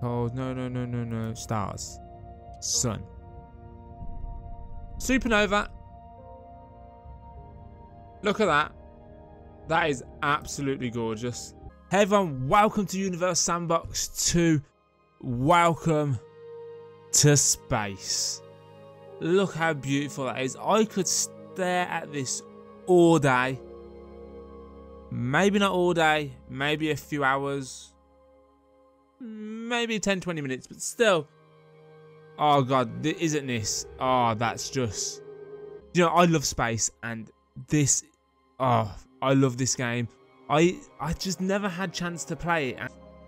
Cold. No, no, no, no, no. Stars. Sun. Supernova. Look at that. That is absolutely gorgeous. Hey everyone, welcome to Universe Sandbox 2. Welcome to space. Look how beautiful that is. I could stare at this all day. Maybe not all day, maybe a few hours, maybe 10 20 minutes, but still. Oh god, isn't this? Oh, that's just. You know, I love space, and this. Oh, I love this game. I I just never had chance to play it.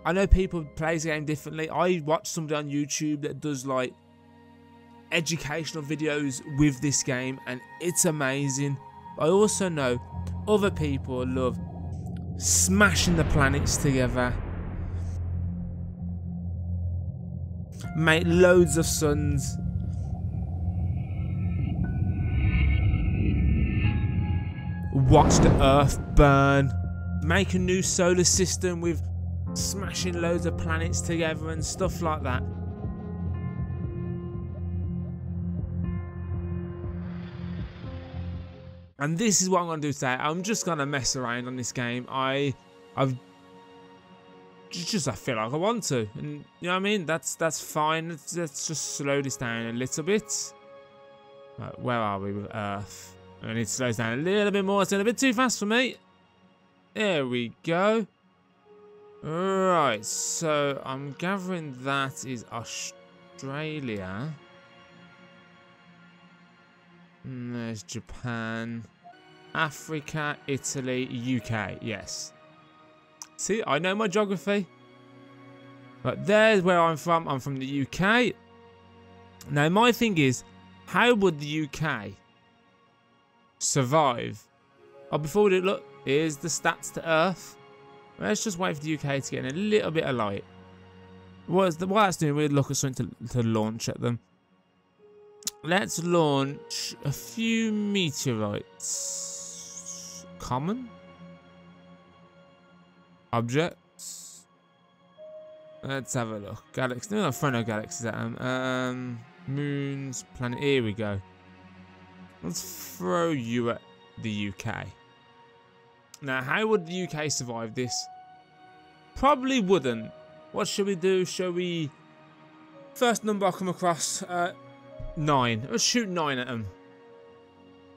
I know people play the game differently. I watch somebody on YouTube that does like educational videos with this game, and it's amazing. I also know other people love smashing the planets together, make loads of suns. Watch the Earth burn, make a new solar system with smashing loads of planets together and stuff like that. And this is what I'm going to do today. I'm just going to mess around on this game. I, I've just I feel like I want to, and you know what I mean. That's that's fine. Let's, let's just slow this down a little bit. Right, where are we with Earth? I need to slow down a little bit more. It's a bit too fast for me. There we go. Right, so I'm gathering that is Australia. And there's Japan. Africa, Italy, UK. Yes. See, I know my geography. But there's where I'm from. I'm from the UK. Now, my thing is, how would the UK survive? Oh, before we do look, here's the stats to Earth. Let's just wait for the UK to get in a little bit of light. What, the, what that's doing, we'll look at something to, to launch at them. Let's launch a few meteorites common objects. Let's have a look. Galaxy. No, no, galaxies Galaxy. Um, um, moons, planet. Here we go. Let's throw you at the UK. Now, how would the UK survive this? Probably wouldn't. What should we do? Shall we... First number I come across, uh, nine. Let's shoot nine at them.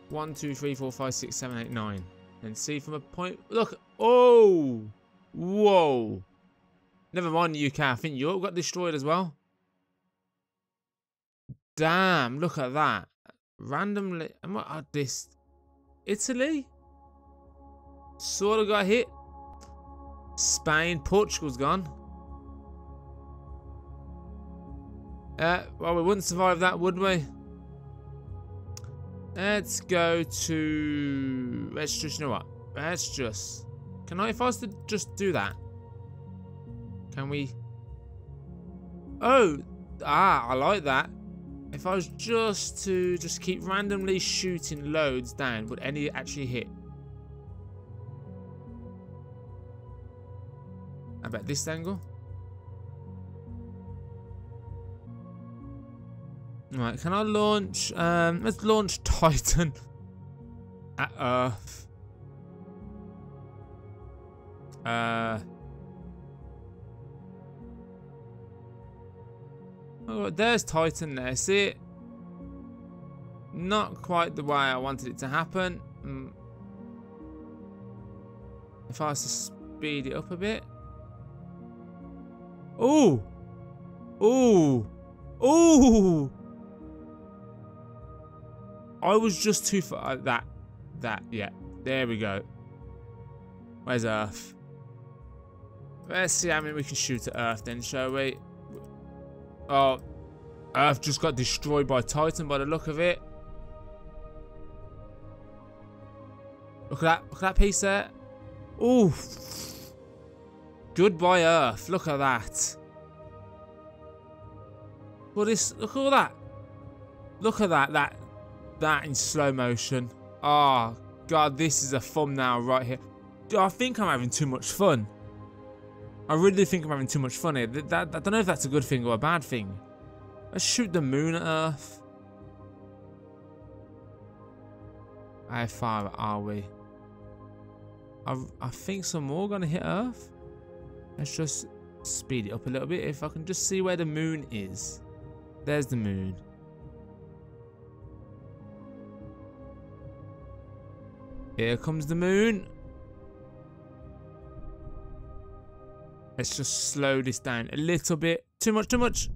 One, two, three, four, five, six, seven, eight, nine. And see from a point... Look! Oh! Whoa! Never mind UK. I think Europe got destroyed as well. Damn, look at that. Randomly... Am I at this... Italy? Sort of got hit. Spain. Portugal's gone. Uh, well, we wouldn't survive that, would we? Let's go to... Let's just, you know what? Let's just... Can I, if I was to just do that? Can we... Oh! Ah, I like that. If I was just to just keep randomly shooting loads down, would any actually hit? Bet this angle? Right, can I launch? Um, let's launch Titan at Earth. Uh. Oh, there's Titan there. See it? Not quite the way I wanted it to happen. Mm. If I was to speed it up a bit. Oh! Oh! Oh! I was just too far. Uh, that. That. Yeah. There we go. Where's Earth? Let's see how many we can shoot at Earth then, shall we? Oh. Earth just got destroyed by Titan by the look of it. Look at that. Look at that piece there. Ooh. Goodbye, Earth. Look at that. What is? Look at all that. Look at that. That that in slow motion. Oh, God, this is a thumbnail right here. I think I'm having too much fun. I really think I'm having too much fun here. That, that, I don't know if that's a good thing or a bad thing. Let's shoot the moon at Earth. How far are we? I, I think some more going to hit Earth. Let's just speed it up a little bit. If I can just see where the moon is. There's the moon. Here comes the moon. Let's just slow this down a little bit. Too much, too much.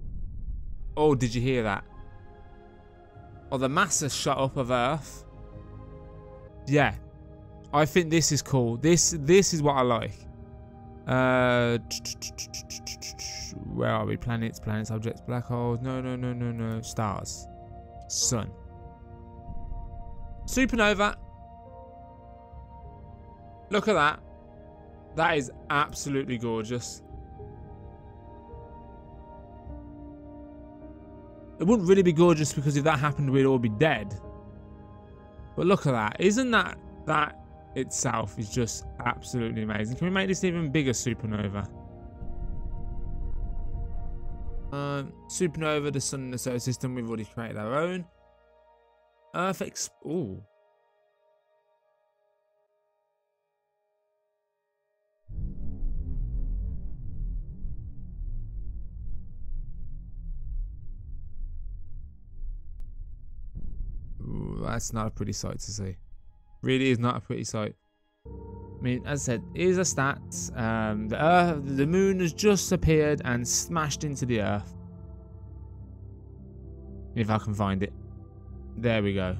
Oh, did you hear that? Oh, the mass has shot up of Earth. Yeah. I think this is cool. This this is what I like. Uh, where are we? Planets, planets, objects, black holes. No, no, no, no, no. Stars. Sun. Supernova. Look at that. That is absolutely gorgeous. It wouldn't really be gorgeous because if that happened, we'd all be dead. But look at that. Isn't that that itself is just absolutely amazing. Can we make this even bigger supernova? Um, supernova, the sun and the solar system, we've already created our own. Earth Ex... Ooh. That's not a pretty sight to see. Really is not a pretty sight. I mean, as I said, here's a stats. Um, the Earth, the Moon has just appeared and smashed into the Earth. If I can find it. There we go.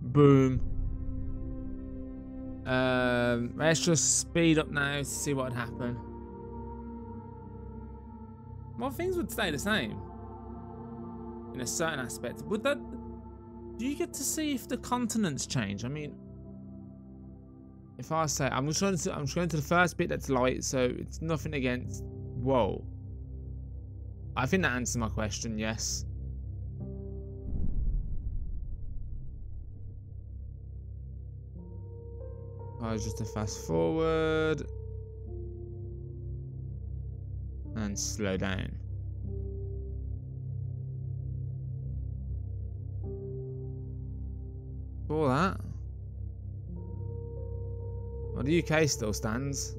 Boom. Um, let's just speed up now to see what would happen. Well, things would stay the same. In a certain aspect. Would that... Do you get to see if the continents change? I mean, if I say I'm just going to I'm just going to the first bit that's light, so it's nothing against. Whoa. I think that answers my question. Yes. I just to fast forward and slow down. For that. Well, the UK still stands.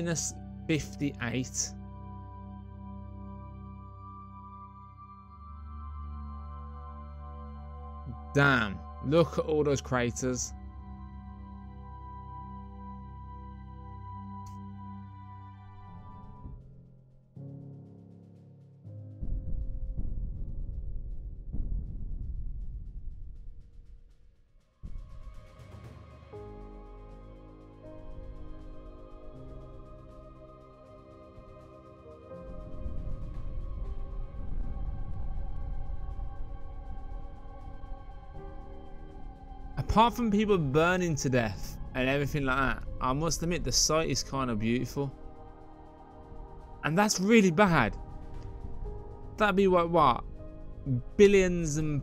Minus 58. Damn, look at all those craters. Apart from people burning to death and everything like that, I must admit the sight is kind of beautiful. And that's really bad. That'd be what, what? Billions and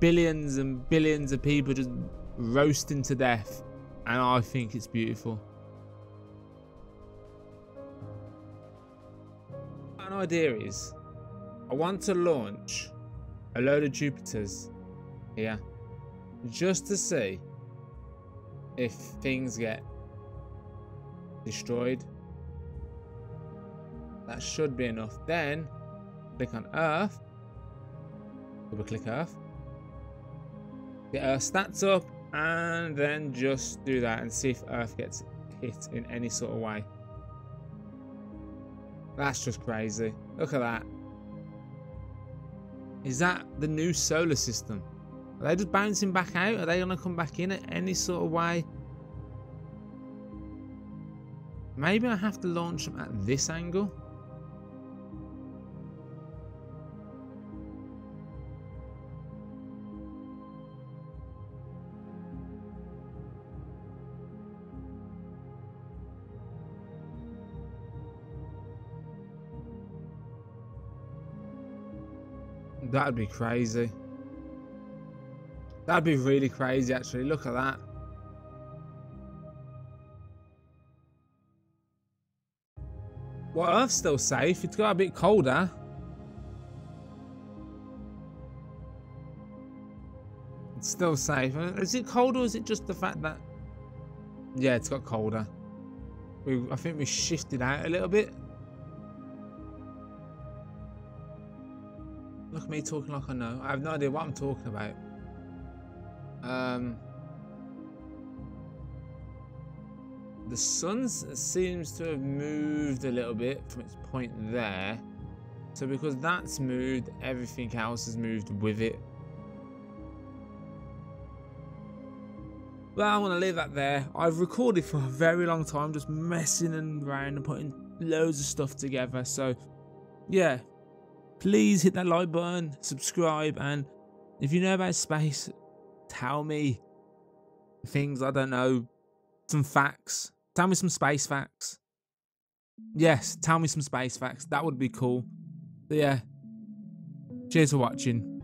billions and billions of people just roasting to death. And I think it's beautiful. An idea is I want to launch a load of Jupiters here just to see if things get destroyed. That should be enough. Then click on Earth. Double click Earth. Get Earth stats up and then just do that and see if Earth gets hit in any sort of way. That's just crazy. Look at that. Is that the new solar system? Are they just bouncing back out? Are they going to come back in at any sort of way? Maybe I have to launch them at this angle. That'd be crazy. That'd be really crazy, actually. Look at that. Well, Earth's still safe. It's got a bit colder. It's still safe. Uh, is it cold or is it just the fact that... Yeah, it's got colder. We, I think we shifted out a little bit. Look at me talking like I know. I have no idea what I'm talking about. Um, the sun seems to have moved a little bit from its point there. So because that's moved, everything else has moved with it. Well, I want to leave that there. I've recorded for a very long time, just messing around and putting loads of stuff together. So, yeah, please hit that like button, subscribe, and if you know about space, tell me things I don't know, some facts. Tell me some space facts. Yes, tell me some space facts. That would be cool. But yeah, cheers for watching.